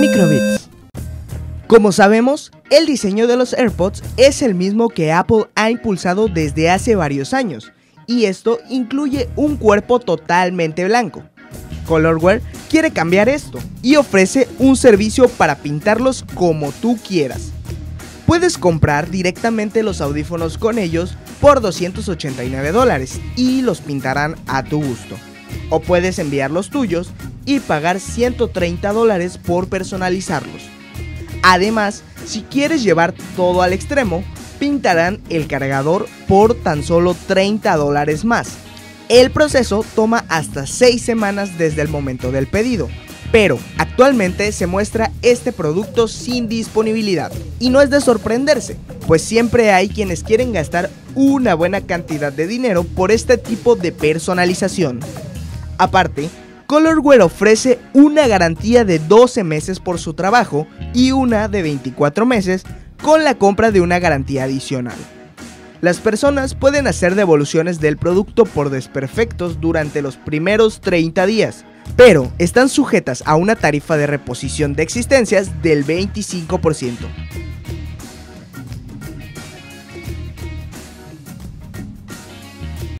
Microbits. Como sabemos, el diseño de los AirPods es el mismo que Apple ha impulsado desde hace varios años, y esto incluye un cuerpo totalmente blanco. Colorware quiere cambiar esto y ofrece un servicio para pintarlos como tú quieras. Puedes comprar directamente los audífonos con ellos por 289 dólares y los pintarán a tu gusto. O puedes enviar los tuyos y pagar 130 dólares por personalizarlos. Además, si quieres llevar todo al extremo, pintarán el cargador por tan solo 30 dólares más. El proceso toma hasta 6 semanas desde el momento del pedido, pero actualmente se muestra este producto sin disponibilidad. Y no es de sorprenderse, pues siempre hay quienes quieren gastar una buena cantidad de dinero por este tipo de personalización. Aparte, Colorware ofrece una garantía de 12 meses por su trabajo y una de 24 meses con la compra de una garantía adicional. Las personas pueden hacer devoluciones del producto por desperfectos durante los primeros 30 días, pero están sujetas a una tarifa de reposición de existencias del 25%.